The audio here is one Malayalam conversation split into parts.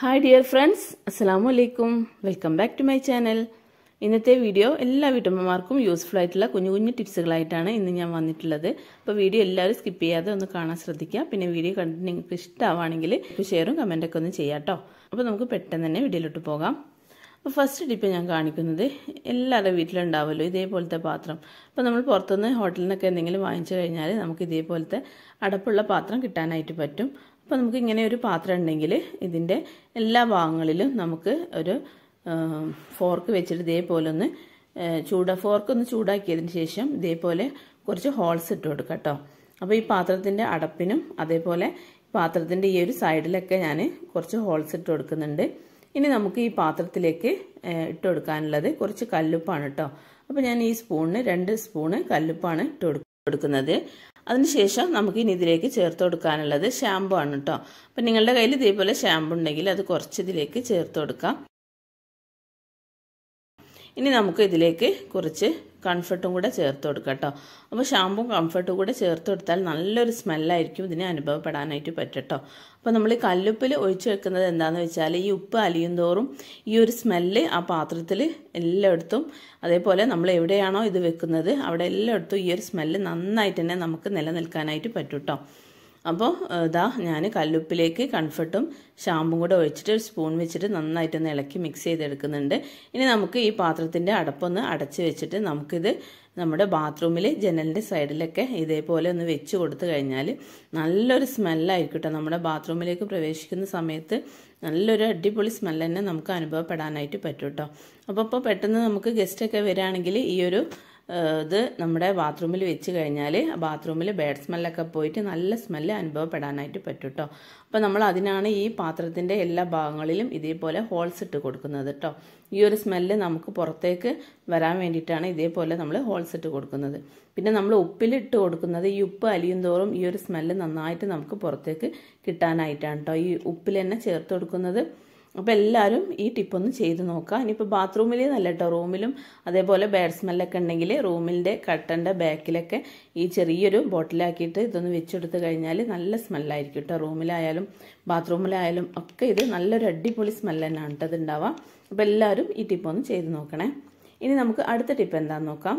ഹായ് ഡിയർ ഫ്രണ്ട്സ് അസ്സലാമു അലൈക്കും welcome back to my channel ഇന്നത്തെ വീഡിയോ എല്ലാ വീട്ടമ്മമാർക്കും യൂസ്ഫുൾ ആയിട്ടുള്ള കുഞ്ഞു കുഞ്ഞു ടിപ്സുകളായിട്ടാണ് ഇന്ന് ഞാൻ വന്നിട്ടുള്ളത്. അപ്പോൾ വീഡിയോ എല്ലാവരും സ്കിപ്പ് ചെയ്യാതെ ഒന്ന് കാണാൻ ശ്രദ്ധിക്കുക. പിന്നെ വീഡിയോ കണ്ടിട്ട് നിങ്ങൾക്ക് ഇഷ്ടമാണെങ്കിൽ ഷെയറും കമന്റൊക്കെ ഒന്ന് ചെയ്യാം കേട്ടോ അപ്പോൾ നമുക്ക് പെട്ടെന്ന് തന്നെ വീഡിയോയിലോട്ട് പോകാം. അപ്പോൾ ഫസ്റ്റ് ടിപ്പ് ഞാൻ കാണിക്കുന്നത് എല്ലാവരുടെ വീട്ടിലുണ്ടാവുമല്ലോ ഇതേപോലത്തെ പാത്രം. അപ്പോൾ നമ്മൾ പുറത്തുനിന്ന് ഹോട്ടലിൽ നിന്നൊക്കെ എന്തെങ്കിലും വാങ്ങിച്ചു കഴിഞ്ഞാൽ നമുക്ക് ഇതേപോലത്തെ അടപ്പുള്ള പാത്രം കിട്ടാനായിട്ട് പറ്റും. അപ്പോൾ നമുക്ക് ഇങ്ങനെ ഒരു പാത്രം ഉണ്ടെങ്കിൽ ഇതിന്റെ എല്ലാ ഭാഗങ്ങളിലും നമുക്ക് ഒരു ഫോർക്ക് വെച്ചിട്ട് ഇതേപോലെ ഒന്ന് ചൂട ഫോർക്ക് ഒന്ന് ചൂടാക്കിയതിന് ശേഷം ഇതേപോലെ കുറച്ച് ഹോൾസ് ഇട്ട് കൊടുക്കുക കേട്ടോ. അപ്പോൾ ഈ പാത്രത്തിന്റെ അടപ്പിനും അതേപോലെ പാത്രത്തിന്റെ ഈ ഒരു സൈഡിലൊക്കെ ഞാൻ കുറച്ച് ഹോൾസ് ഇട്ട് കൊടുക്കുന്നുണ്ട്. ഇനി നമുക്ക് ഈ പാത്രത്തിലേക്ക് ഇട്ട് കൊടുക്കാനുള്ളത് കുറച്ച് കല്ലുപ്പാണ് കേട്ടോ. അപ്പോൾ ഞാൻ ഈ സ്പൂണിന് രണ്ട് സ്പൂണ് കല്ലുപ്പാണ് ഇട്ട് കൊടുക്കുന്നത്. അതിനുശേഷം നമുക്ക് ഇനി ഇതിലേക്ക് ചേർത്ത് കൊടുക്കാനുള്ളത് ഷാമ്പു ആണ് കേട്ടോ അപ്പം നിങ്ങളുടെ കയ്യിൽ ഇതേപോലെ ഷാമ്പു ഉണ്ടെങ്കിൽ അത് കുറച്ച് ഇതിലേക്ക് ചേർത്ത് കൊടുക്കാം. ഇനി നമുക്ക് ഇതിലേക്ക് കുറച്ച് കംഫർട്ടും കൂടെ ചേർത്ത് കൊടുക്കാം കേട്ടോ. അപ്പോൾ ഷാമ്പും കംഫർട്ടും കൂടെ ചേർത്ത് കൊടുത്താൽ നല്ലൊരു സ്മെല്ലായിരിക്കും ഇതിനെ അനുഭവപ്പെടാനായിട്ട് പറ്റട്ടോ അപ്പോൾ നമ്മൾ ഈ കല്ലുപ്പിൽ ഒഴിച്ചു വെക്കുന്നത് എന്താണെന്ന് വെച്ചാൽ ഈ ഉപ്പ് അലിയും തോറും ഈ ഒരു സ്മെല്ല് ആ പാത്രത്തിൽ എല്ലായിടത്തും അതേപോലെ നമ്മൾ എവിടെയാണോ ഇത് വെക്കുന്നത് അവിടെ എല്ലായിടത്തും ഈ ഒരു സ്മെല്ല് നന്നായിട്ട് തന്നെ നമുക്ക് നിലനിൽക്കാനായിട്ട് പറ്റും കേട്ടോ. അപ്പോൾ ഇതാ ഞാൻ കല്ലുപ്പിലേക്ക് കൺഫർട്ടും ഷാമ്പും കൂടെ ഒഴിച്ചിട്ട് ഒരു സ്പൂൺ വെച്ചിട്ട് നന്നായിട്ടൊന്ന് ഇളക്കി മിക്സ് ചെയ്തെടുക്കുന്നുണ്ട്. ഇനി നമുക്ക് ഈ പാത്രത്തിന്റെ അടപ്പൊന്ന് അടച്ച് വെച്ചിട്ട് നമുക്കിത് നമ്മുടെ ബാത്റൂമിൽ ജനലിന്റെ സൈഡിലൊക്കെ ഇതേപോലെ ഒന്ന് വെച്ച് കൊടുത്തു കഴിഞ്ഞാൽ നല്ലൊരു സ്മെല്ലായിരിക്കും നമ്മുടെ ബാത്റൂമിലേക്ക് പ്രവേശിക്കുന്ന സമയത്ത് നല്ലൊരു അടിപൊളി സ്മെല്ല് തന്നെ നമുക്ക് അനുഭവപ്പെടാനായിട്ട് പറ്റും കേട്ടോ അപ്പോൾ ഇപ്പോൾ പെട്ടെന്ന് നമുക്ക് ഗസ്റ്റൊക്കെ വരികയാണെങ്കിൽ ഈ ഒരു ഇത് നമ്മുടെ ബാത്റൂമിൽ വെച്ച് കഴിഞ്ഞാൽ ബാത്റൂമിൽ ബാഡ് സ്മെല്ലൊക്കെ പോയിട്ട് നല്ല സ്മെല്ല് അനുഭവപ്പെടാനായിട്ട് പറ്റും കേട്ടോ അപ്പോൾ നമ്മൾ അതിനാണ് ഈ പാത്രത്തിന്റെ എല്ലാ ഭാഗങ്ങളിലും ഇതേപോലെ ഹോൾസ് ഇട്ട് കൊടുക്കുന്നത് കേട്ടോ ഈ ഒരു സ്മെല്ല് നമുക്ക് പുറത്തേക്ക് വരാൻ വേണ്ടിയിട്ടാണ് ഇതേപോലെ നമ്മൾ ഹോൾസ് ഇട്ട് കൊടുക്കുന്നത്. പിന്നെ നമ്മൾ ഉപ്പിലിട്ട് കൊടുക്കുന്നത് ഈ ഉപ്പ് അലിയും തോറും ഈ ഒരു സ്മെല്ല് നന്നായിട്ട് നമുക്ക് പുറത്തേക്ക് കിട്ടാനായിട്ടാണ് കേട്ടോ ഈ ഉപ്പിൽ തന്നെ ചേർത്ത് കൊടുക്കുന്നത് അപ്പോൾ എല്ലാവരും ഈ ടിപ്പൊന്ന് ചെയ്ത് നോക്കുക ഇനിയിപ്പോൾ ബാത്റൂമിൽ നല്ല കേട്ടോ റൂമിലും അതേപോലെ ബാഡ് സ്മെല്ലൊക്കെ ഉണ്ടെങ്കിൽ റൂമിന്റെ കട്ടന്റെ ബാക്കിലൊക്കെ ഈ ചെറിയൊരു ബോട്ടിലാക്കിയിട്ട് ഇതൊന്ന് വെച്ചെടുത്ത് കഴിഞ്ഞാൽ നല്ല സ്മെല്ലായിരിക്കും കേട്ടോ റൂമിലായാലും ബാത്റൂമിലായാലും ഒക്കെ ഇത് നല്ലൊരു അടിപൊളി സ്മെല്ല് തന്നെയാണ് കേട്ടോ അതുണ്ടാവുക അപ്പോൾ എല്ലാവരും ഈ ടിപ്പൊന്ന് ചെയ്ത് നോക്കണേ. ഇനി നമുക്ക് അടുത്ത ടിപ്പ് എന്താണെന്ന് നോക്കാം.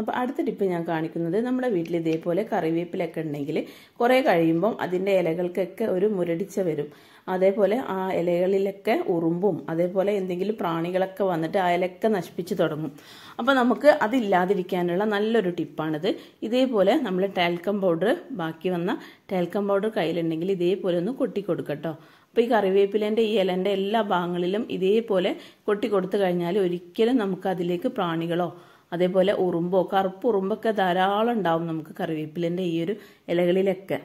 അപ്പോൾ അടുത്ത ടിപ്പ് ഞാൻ കാണിക്കുന്നത് നമ്മുടെ വീട്ടിൽ ഇതേപോലെ കറിവേപ്പിലൊക്കെ ഉണ്ടെങ്കിൽ കുറേ കഴിയുമ്പം അതിന്റെ ഇലകൾക്കൊക്കെ ഒരു മുരടിച്ച വരും. അതേപോലെ ആ ഇലകളിലൊക്കെ ഉറുമ്പും അതേപോലെ എന്തെങ്കിലും പ്രാണികളൊക്കെ വന്നിട്ട് ആ ഇലയൊക്കെ നശിപ്പിച്ച് തുടങ്ങും. അപ്പോൾ നമുക്ക് അതില്ലാതിരിക്കാനുള്ള നല്ലൊരു ടിപ്പാണിത്. ഇതേപോലെ നമ്മൾ ടാൽക്കം പൗഡർ ബാക്കി വന്ന ടാൽക്കം പൗഡർ കയ്യിലുണ്ടെങ്കിൽ ഇതേപോലെ ഒന്ന് കൊട്ടിക്കൊടുക്കട്ടോ അപ്പോൾ ഈ കറിവേപ്പിലേന്റെ ഈ ഇലന്റെ എല്ലാ ഭാഗങ്ങളിലും ഇതേപോലെ കൊട്ടിക്കൊടുത്തു കഴിഞ്ഞാൽ ഒരിക്കലും നമുക്ക് അതിലേക്ക് പ്രാണികളോ അതേപോലെ ഉറുമ്പോ കറുപ്പ് ഉറുമ്പൊക്കെ ധാരാളം ഉണ്ടാവും നമുക്ക് കറിവേപ്പിലിന്റെ ഈ ഒരു ഇലകളിലൊക്കെ.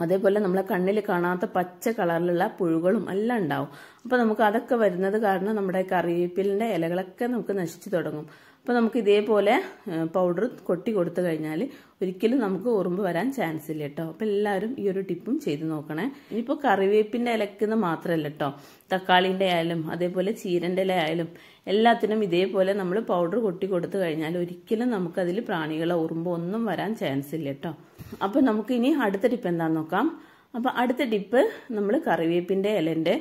അതേപോലെ നമ്മളെ കണ്ണിൽ കാണാത്ത പച്ച കളറിലുള്ള പുഴുകളും എല്ലാം ഉണ്ടാവും. അപ്പോൾ നമുക്ക് അതൊക്കെ വരുന്നത് കാരണം നമ്മുടെ കറിവേപ്പിലിന്റെ ഇലകളൊക്കെ നമുക്ക് നശിച്ചു തുടങ്ങും. അപ്പോൾ നമുക്ക് ഇതേപോലെ പൗഡർ കൊട്ടി കൊടുത്തു കഴിഞ്ഞാൽ ഒരിക്കലും നമുക്ക് ഉറുമ്പ് വരാൻ ചാൻസ് ഇല്ല കേട്ടോ അപ്പോൾ എല്ലാവരും ഈ ഒരു ടിപ്പും ചെയ്ത് നോക്കണേ. ഇനിയിപ്പോൾ കറിവേപ്പിന്റെ ഇലക്കുന്ന മാത്രമല്ല കേട്ടോ തക്കാളിന്റെ ആയാലും അതേപോലെ ചീരന്റെ ഇല ആയാലും എല്ലാത്തിനും ഇതേപോലെ നമ്മൾ പൗഡർ കൊട്ടി കൊടുത്തു കഴിഞ്ഞാൽ ഒരിക്കലും നമുക്കതിൽ പ്രാണികളോ ഉറുമ്പോ ഒന്നും വരാൻ ചാൻസ് ഇല്ല കേട്ടോ അപ്പോൾ നമുക്ക് ഇനി അടുത്ത ടിപ്പ് എന്താണെന്ന് നോക്കാം. അപ്പോൾ അടുത്ത ടിപ്പ് നമ്മൾ കറിവേപ്പിന്റെ ഇലന്റെ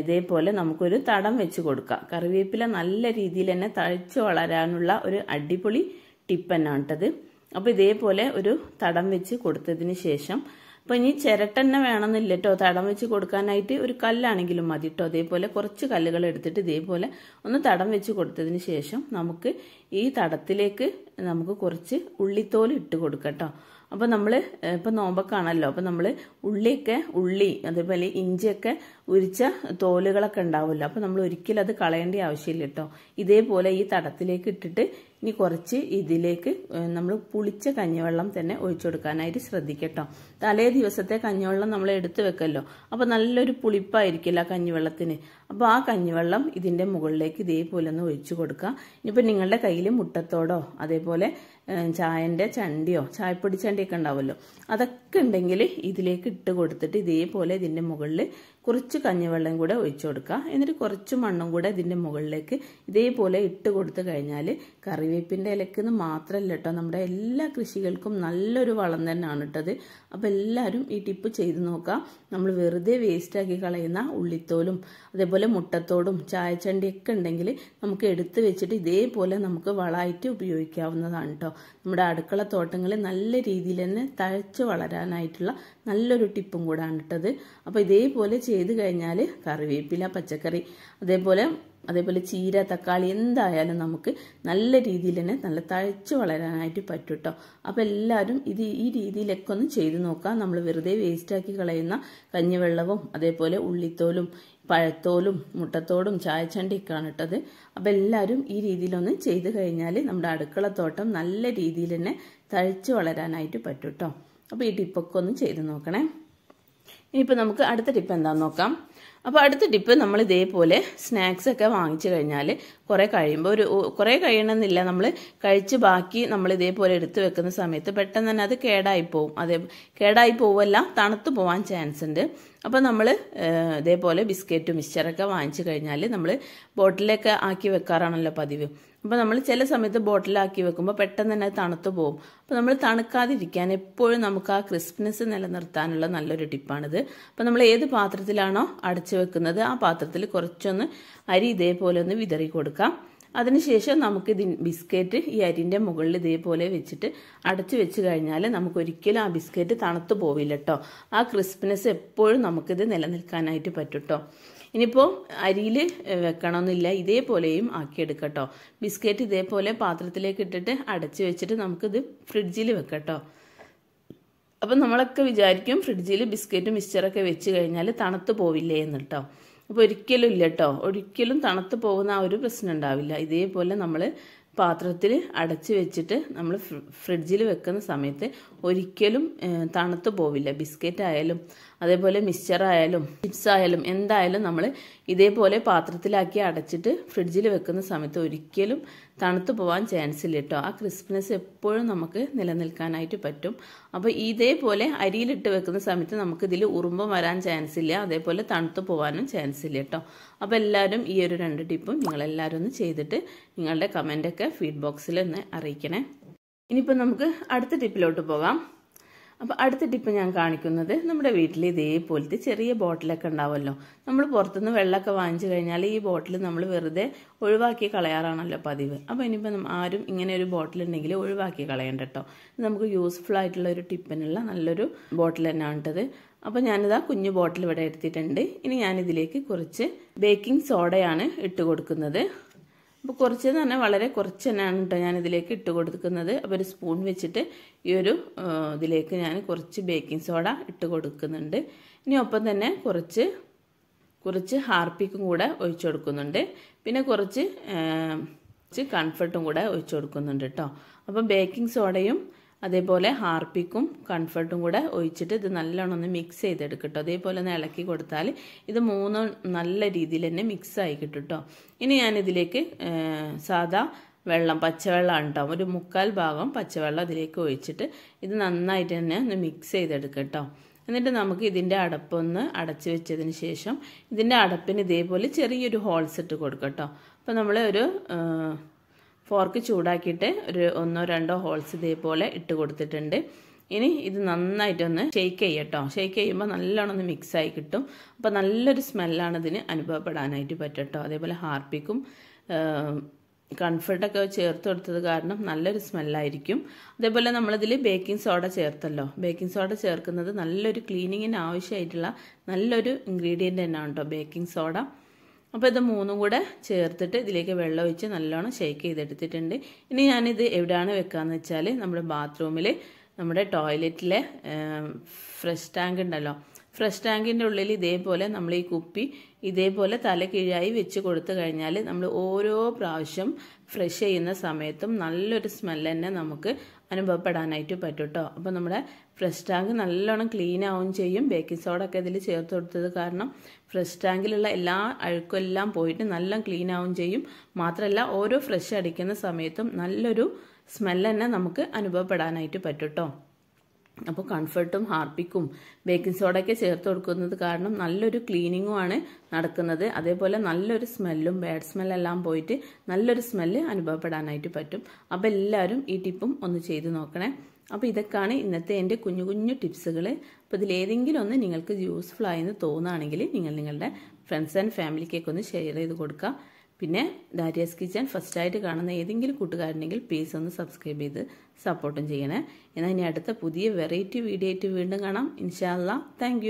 ഇതേപോലെ നമുക്കൊരു തടം വെച്ച് കൊടുക്കാം. കറിവേപ്പില നല്ല രീതിയിൽ തന്നെ തഴച്ചു വളരാനുള്ള ഒരു അടിപൊളി ടിപ്പ് തന്നെയാണ് കേട്ടത് അപ്പോൾ ഇതേപോലെ ഒരു തടം വെച്ച് കൊടുത്തതിന് ശേഷം അപ്പോൾ ഇനി ചിരട്ടന്നെ വേണമെന്നില്ല കേട്ടോ. തടം വെച്ച് കൊടുക്കാനായിട്ട് ഒരു കല്ലാണെങ്കിലും മതി കേട്ടോ. അതേപോലെ കുറച്ച് കല്ലുകൾ എടുത്തിട്ട് ഇതേപോലെ ഒന്ന് തടം വെച്ച് കൊടുത്തതിന് ശേഷം നമുക്ക് ഈ തടത്തിലേക്ക് നമുക്ക് കുറച്ച് ഉള്ളിത്തോൽ ഇട്ട് കൊടുക്കട്ടോ അപ്പോൾ നമ്മൾ ഇപ്പൊ നോമ്പൊക്കെയാണല്ലോ അപ്പോൾ നമ്മൾ ഉള്ളിയൊക്കെ ഉള്ളി അതേപോലെ ഇഞ്ചിയൊക്കെ ഉരിച്ച തോലുകളൊക്കെ ഉണ്ടാവുമല്ലോ. അപ്പോൾ നമ്മൾ ഒരിക്കലും അത് കളയേണ്ട ആവശ്യമില്ല കേട്ടോ. ഇതേപോലെ ഈ തടത്തിലേക്ക് ഇട്ടിട്ട് ഇനി കുറച്ച് ഇതിലേക്ക് നമ്മൾ പുളിച്ച കഞ്ഞിവെള്ളം തന്നെ ഒഴിച്ചു കൊടുക്കാനായിട്ട് ശ്രദ്ധിക്കട്ടോ. തലേ ദിവസത്തെ കഞ്ഞിവെള്ളം നമ്മൾ എടുത്തു വെക്കല്ലോ. അപ്പോൾ നല്ലൊരു പുളിപ്പായിരിക്കില്ല ആ കഞ്ഞിവെള്ളത്തിന്. അപ്പോൾ ആ കഞ്ഞിവെള്ളം ഇതിന്റെ മുകളിലേക്ക് ഇതേപോലെ ഒന്ന് ഒഴിച്ചു കൊടുക്കുക ഇനിയിപ്പോൾ നിങ്ങളുടെ കയ്യിൽ മുട്ടത്തോടോ അതേപോലെ ചായന്റെ ചണ്ടിയോ ചായപ്പൊടി ചണ്ടിയൊക്കെ ഉണ്ടാവുമല്ലോ. അതൊക്കെ ഉണ്ടെങ്കിൽ ഇതിലേക്ക് ഇട്ട് കൊടുത്തിട്ട് ഇതേപോലെ ഇതിന്റെ മുകളിൽ കുറച്ച് കഞ്ഞിവെള്ളം കൂടെ ഒഴിച്ചു കൊടുക്കുക. എന്നിട്ട് കുറച്ച് മണ്ണും കൂടെ ഇതിന്റെ മുകളിലേക്ക് ഇതേപോലെ ഇട്ട് കൊടുത്തു കഴിഞ്ഞാൽ കറിവേപ്പിന്റെ ഇലക്കെന്ന് മാത്രമല്ല കേട്ടോ. നമ്മുടെ എല്ലാ കൃഷികൾക്കും നല്ലൊരു വളം തന്നെയാണ് ഇട്ടത് അപ്പോൾ എല്ലാവരും ഈ ടിപ്പ് ചെയ്ത് നോക്കാം നമ്മൾ വെറുതെ വേസ്റ്റാക്കി കളയുന്ന ഉള്ളിത്തോലും അതേപോലെ മുട്ടത്തോടും ചായച്ചണ്ടിയൊക്കെ ഉണ്ടെങ്കിൽ നമുക്ക് എടുത്ത് വെച്ചിട്ട് ഇതേപോലെ നമുക്ക് വളമായിട്ട് ഉപയോഗിക്കാവുന്നതാണ് കേട്ടോ. നമ്മുടെ അടുക്കള തോട്ടങ്ങളിൽ നല്ല രീതിയിൽ തന്നെ തഴച്ച് വളരാനായിട്ടുള്ള നല്ലൊരു ടിപ്പും കൂടാണ് ഇട്ടത് അപ്പോൾ ഇതേപോലെ ചെയ്ത് കഴിഞ്ഞാൽ കറിവേപ്പില പച്ചക്കറി അതേപോലെ അതേപോലെ ചീര തക്കാളി എന്തായാലും നമുക്ക് നല്ല രീതിയിൽ തന്നെ നല്ല തഴച്ച് വളരാനായിട്ട് പറ്റും കേട്ടോ അപ്പോൾ എല്ലാവരും ഇത് ഈ രീതിയിലൊക്കെ ഒന്ന് ചെയ്ത് നോക്കാം. നമ്മൾ വെറുതെ വേസ്റ്റാക്കി കളയുന്ന കഞ്ഞിവെള്ളവും അതേപോലെ ഉള്ളിത്തോലും പഴത്തോലും മുട്ടത്തോടും ചായച്ചണ്ടിയൊക്കെയാണ് ഇട്ടത്. അപ്പോൾ എല്ലാവരും ഈ രീതിയിലൊന്ന് ചെയ്ത് കഴിഞ്ഞാൽ നമ്മുടെ അടുക്കളത്തോട്ടം നല്ല രീതിയിൽ തന്നെ തഴച്ച് വളരാനായിട്ട് പറ്റും കേട്ടോ അപ്പോൾ ഈ ടിപ്പൊക്കെ ഒന്ന് ചെയ്ത് നോക്കണേ. ഇനിയിപ്പോൾ നമുക്ക് അടുത്ത ടിപ്പ് എന്താണെന്ന് നോക്കാം. അപ്പോൾ അടുത്ത ടിപ്പ് നമ്മൾ ഇതേപോലെ സ്നാക്സ് ഒക്കെ വാങ്ങിച്ചു കഴിഞ്ഞാൽ കുറേ കഴിയുമ്പോൾ ഒരു കുറേ കഴിയണമെന്നില്ല. നമ്മൾ കഴിച്ച് ബാക്കി നമ്മൾ ഇതേപോലെ എടുത്തു വെക്കുന്ന സമയത്ത് പെട്ടെന്ന് തന്നെ അത് കേടായി പോവും. അതേ കേടായി പോവല്ല തണുത്ത് പോവാൻ ചാൻസ് ഉണ്ട്. അപ്പോൾ നമ്മൾ ഇതേപോലെ ബിസ്ക്കറ്റും മിക്സ്ചറൊക്കെ വാങ്ങിച്ചു കഴിഞ്ഞാൽ നമ്മൾ ബോട്ടിലൊക്കെ ആക്കി വെക്കാറാണല്ലോ പതിവ്. അപ്പോൾ നമ്മൾ ചില സമയത്ത് ബോട്ടിലാക്കി വെക്കുമ്പോൾ പെട്ടെന്ന് തന്നെ തണുത്തു പോകും. അപ്പോൾ നമ്മൾ തണുക്കാതിരിക്കാൻ എപ്പോഴും നമുക്ക് ആ ക്രിസ്പ്നെസ് നിലനിർത്താനുള്ള നല്ലൊരു ടിപ്പാണിത്. അപ്പോൾ നമ്മൾ ഏത് പാത്രത്തിലാണോ അടച്ചു വെക്കുന്നത് ആ പാത്രത്തിൽ കുറച്ചൊന്ന് അരി ഇതേപോലെ ഒന്ന് വിതറി കൊടുക്കാം. അതിനുശേഷം നമുക്ക് ഇത് ബിസ്ക്കറ്റ് ഈ അരിന്റെ മുകളിൽ ഇതേപോലെ വെച്ചിട്ട് അടച്ചു വെച്ച് കഴിഞ്ഞാൽ നമുക്ക് ഒരിക്കലും ആ ബിസ്ക്കറ്റ് തണുത്ത് പോവില്ല കേട്ടോ ആ ക്രിസ്പിനെസ് എപ്പോഴും നമുക്കിത് നിലനിൽക്കാനായിട്ട് പറ്റും കേട്ടോ ഇനിയിപ്പോൾ അരിയിൽ വെക്കണമെന്നില്ല ഇതേപോലെയും ആക്കിയെടുക്കട്ടോ ബിസ്ക്കറ്റ് ഇതേപോലെ പാത്രത്തിലേക്ക് ഇട്ടിട്ട് അടച്ചു വെച്ചിട്ട് നമുക്കിത് ഫ്രിഡ്ജിൽ വെക്കട്ടോ അപ്പം നമ്മളൊക്കെ വിചാരിക്കും ഫ്രിഡ്ജിൽ ബിസ്ക്കറ്റും മിക്സ്ചറൊക്കെ വെച്ച് കഴിഞ്ഞാൽ തണുത്ത് പോവില്ലേ എന്നിട്ടോ അപ്പോൾ ഒരിക്കലും ഇല്ല കേട്ടോ ഒരിക്കലും തണുത്ത് പോകുന്ന ആ ഒരു പ്രശ്നം ഉണ്ടാവില്ല. ഇതേപോലെ നമ്മൾ പാത്രത്തിൽ അടച്ച് വെച്ചിട്ട് നമ്മൾ ഫ്രിഡ്ജിൽ വെക്കുന്ന സമയത്ത് ഒരിക്കലും തണുത്ത് പോവില്ല. ബിസ്ക്കറ്റ് ആയാലും അതേപോലെ മിക്സ്ചർ ആയാലും ചിപ്സ് ആയാലും എന്തായാലും നമ്മൾ ഇതേപോലെ പാത്രത്തിലാക്കി അടച്ചിട്ട് ഫ്രിഡ്ജിൽ വെക്കുന്ന സമയത്ത് ഒരിക്കലും തണുത്തു പോകാൻ ചാൻസ് ഇല്ല കേട്ടോ ആ ക്രിസ്പ്നെസ് എപ്പോഴും നമുക്ക് നിലനിൽക്കാനായിട്ട് പറ്റും. അപ്പോൾ ഇതേപോലെ അരിയിലിട്ട് വെക്കുന്ന സമയത്ത് നമുക്ക് ഇതിൽ ഉറുമ്പം വരാൻ ചാൻസ് ഇല്ല. അതേപോലെ തണുത്തു പോകാനും ചാൻസ് ഇല്ല കേട്ടോ അപ്പോൾ എല്ലാവരും ഈ ഒരു രണ്ട് ടിപ്പും നിങ്ങളെല്ലാവരും ഒന്ന് ചെയ്തിട്ട് നിങ്ങളുടെ കമന്റൊക്കെ ഫീഡ് ബോക്സിൽ ഒന്ന് അറിയിക്കണേ. ഇനിയിപ്പോൾ നമുക്ക് അടുത്ത ടിപ്പിലോട്ട് പോകാം. അപ്പോൾ അടുത്ത ടിപ്പ് ഞാൻ കാണിക്കുന്നത് നമ്മുടെ വീട്ടിൽ ഇതേപോലത്തെ ചെറിയ ബോട്ടിലൊക്കെ ഉണ്ടാവുമല്ലോ. നമ്മൾ പുറത്തുനിന്ന് വെള്ളമൊക്കെ വാങ്ങിച്ചു കഴിഞ്ഞാൽ ഈ ബോട്ടിൽ നമ്മൾ വെറുതെ ഒഴിവാക്കി കളയാറാണല്ലോ പതിവ്. അപ്പോൾ ഇനിയിപ്പോൾ ആരും ഇങ്ങനെ ഒരു ബോട്ടിൽ ഉണ്ടെങ്കിൽ ഒഴിവാക്കി കളയണ്ട കേട്ടോ ഇത് നമുക്ക് യൂസ്ഫുൾ ആയിട്ടുള്ള ഒരു ടിപ്പിനുള്ള നല്ലൊരു ബോട്ടിൽ തന്നെയാണ് ഇട്ടത് അപ്പോൾ ഞാനിതാ കുഞ്ഞു ബോട്ടിൽ ഇവിടെ എടുത്തിട്ടുണ്ട്. ഇനി ഞാനിതിലേക്ക് കുറച്ച് ബേക്കിംഗ് സോഡയാണ് ഇട്ട് കൊടുക്കുന്നത്. അപ്പോൾ കുറച്ച് എന്ന് പറഞ്ഞാൽ വളരെ കുറച്ച് തന്നെയാണ് കേട്ടോ ഞാൻ ഇതിലേക്ക് ഇട്ട് കൊടുക്കുന്നത്. അപ്പോൾ ഒരു സ്പൂൺ വെച്ചിട്ട് ഈ ഒരു ഇതിലേക്ക് ഞാൻ കുറച്ച് ബേക്കിംഗ് സോഡ ഇട്ട് കൊടുക്കുന്നുണ്ട്. ഇനി ഒപ്പം തന്നെ കുറച്ച് കുറച്ച് ഹാർപ്പിക്കും കൂടെ ഒഴിച്ചു കൊടുക്കുന്നുണ്ട്. പിന്നെ കുറച്ച് കുറച്ച് കൺഫർട്ടും കൂടെ ഒഴിച്ചു കൊടുക്കുന്നുണ്ട് കേട്ടോ അപ്പം ബേക്കിംഗ് സോഡയും അതേപോലെ ഹാർപ്പിക്കും കംഫർട്ടും കൂടെ ഒഴിച്ചിട്ട് ഇത് നല്ലോണം ഒന്ന് മിക്സ് ചെയ്തെടുക്കട്ടോ. അതേപോലെ ഒന്ന് ഇളക്കി കൊടുത്താൽ ഇത് മൂന്നും നല്ല രീതിയിൽ തന്നെ മിക്സ് ആയി കിട്ടും ഇനി ഞാനിതിലേക്ക് സാധാ വെള്ളം പച്ചവെള്ളം ഉണ്ടാവും ഒരു മുക്കാൽ ഭാഗം പച്ചവെള്ളം അതിലേക്ക് ഒഴിച്ചിട്ട് ഇത് നന്നായിട്ട് തന്നെ ഒന്ന് മിക്സ് ചെയ്തെടുക്കട്ടോ. കേട്ടോ എന്നിട്ട് നമുക്ക് ഇതിന്റെ അടപ്പൊന്ന് അടച്ചു വെച്ചതിന് ശേഷം ഇതിന്റെ അടപ്പിന് ഇതേപോലെ ചെറിയൊരു ഹോൾസ് ഇട്ട് കൊടുക്കട്ടോ. കേട്ടോ അപ്പോൾ നമ്മൾ ഒരു ഫോർക്ക് ചൂടാക്കിയിട്ട് ഒരു ഒന്നോ രണ്ടോ ഹോൾസ് ഇതേപോലെ ഇട്ട് കൊടുത്തിട്ടുണ്ട്. ഇനി ഇത് നന്നായിട്ടൊന്ന് ഷെയ്ക്ക് ചെയ്യട്ടോ ഷെയ്ക്ക് ചെയ്യുമ്പോൾ നല്ലോണം ഒന്ന് മിക്സ് ആയി കിട്ടും. അപ്പോൾ നല്ലൊരു സ്മെല്ലാണ് ഇതിന് അനുഭവപ്പെടാനായിട്ട് പറ്റട്ടോ. അതേപോലെ ഹാർപ്പിക്കും കംഫർട്ടൊക്കെ ചേർത്ത് കൊടുത്തത് കാരണം നല്ലൊരു സ്മെല്ലായിരിക്കും അതേപോലെ നമ്മളിതിൽ ബേക്കിംഗ് സോഡ ചേർത്തല്ലോ. ബേക്കിംഗ് സോഡ ചേർക്കുന്നത് നല്ലൊരു ക്ലീനിങ്ങിന് ആവശ്യമായിട്ടുള്ള നല്ലൊരു ഇൻഗ്രീഡിയന്റ് തന്നെയാണ് കേട്ടോ ബേക്കിംഗ് സോഡ അപ്പോൾ ഇത് മൂന്നും കൂടെ ചേർത്തിട്ട് ഇതിലേക്ക് വെള്ളം ഒഴിച്ച് നല്ലോണം ഷേക്ക് ചെയ്തെടുത്തിട്ടുണ്ട്. ഇനി ഞാനിത് എവിടെയാണ് വെക്കാന്ന് വെച്ചാൽ നമ്മുടെ ബാത്റൂമിൽ നമ്മുടെ ടോയ്ലറ്റിലെ ഫ്രഷ് ടാങ്ക് ഉണ്ടല്ലോ. ഫ്രഷ് ടാങ്കിന്റെ ഉള്ളിൽ ഇതേപോലെ നമ്മൾ ഈ കുപ്പി ഇതേപോലെ തല കീഴായി വെച്ച് കൊടുത്തു കഴിഞ്ഞാൽ നമ്മൾ ഓരോ പ്രാവശ്യം ഫ്രഷ് ചെയ്യുന്ന സമയത്തും നല്ലൊരു സ്മെല്ല് തന്നെ നമുക്ക് അനുഭവപ്പെടാനായിട്ട് പറ്റും കേട്ടോ അപ്പോൾ നമ്മുടെ ഫ്രഷ് ടാങ്ക് നല്ലോണം ക്ലീൻ ആവുകയും ചെയ്യും. ബേക്കിംഗ് സോഡ ഒക്കെ ഇതിൽ ചേർത്ത് കൊടുത്തത് കാരണം ഫ്രഷ് ടാങ്കിലുള്ള എല്ലാ അഴുക്കും എല്ലാം പോയിട്ട് നല്ല ക്ലീൻ ആവുകയും ചെയ്യും. മാത്രമല്ല ഓരോ ഫ്രഷ് അടിക്കുന്ന സമയത്തും നല്ലൊരു സ്മെല്ല് തന്നെ നമുക്ക് അനുഭവപ്പെടാനായിട്ട് പറ്റും കേട്ടോ അപ്പോൾ കംഫർട്ടും ഹാർപ്പിക്കും ബേക്കിംഗ് സോഡയൊക്കെ ചേർത്ത് കൊടുക്കുന്നത് കാരണം നല്ലൊരു ക്ലീനിങ്ങുമാണ് നടക്കുന്നത്. അതേപോലെ നല്ലൊരു സ്മെല്ലും ബാഡ് സ്മെല്ലെല്ലാം പോയിട്ട് നല്ലൊരു സ്മെല്ല് അനുഭവപ്പെടാനായിട്ട് പറ്റും. അപ്പോൾ എല്ലാവരും ഈ ടിപ്പും ഒന്ന് ചെയ്ത് നോക്കണേ. അപ്പോൾ ഇതൊക്കെയാണ് ഇന്നത്തെ എന്റെ കുഞ്ഞു കുഞ്ഞു ടിപ്സുകൾ അപ്പോൾ ഇതിലേതെങ്കിലും ഒന്ന് നിങ്ങൾക്ക് യൂസ്ഫുൾ ആയെന്ന് തോന്നുകയാണെങ്കിൽ നിങ്ങൾ നിങ്ങളുടെ ഫ്രണ്ട്സ് ആൻഡ് ഫാമിലിക്കൊക്കെ ഒന്ന് ഷെയർ ചെയ്ത് കൊടുക്കുക. പിന്നെ ദാരിയാസ് കിച്ചൻ ഫസ്റ്റായിട്ട് കാണുന്ന ഏതെങ്കിലും കൂട്ടുകാരുണ്ടെങ്കിൽ പ്ലീസ് ഒന്ന് സബ്സ്ക്രൈബ് ചെയ്ത് സപ്പോർട്ടും ചെയ്യണേ. എന്നാൽ ഇനി അടുത്ത പുതിയ വെറൈറ്റി വീഡിയോ ആയിട്ട് വീണ്ടും കാണാം. ഇൻഷാല്ല താങ്ക്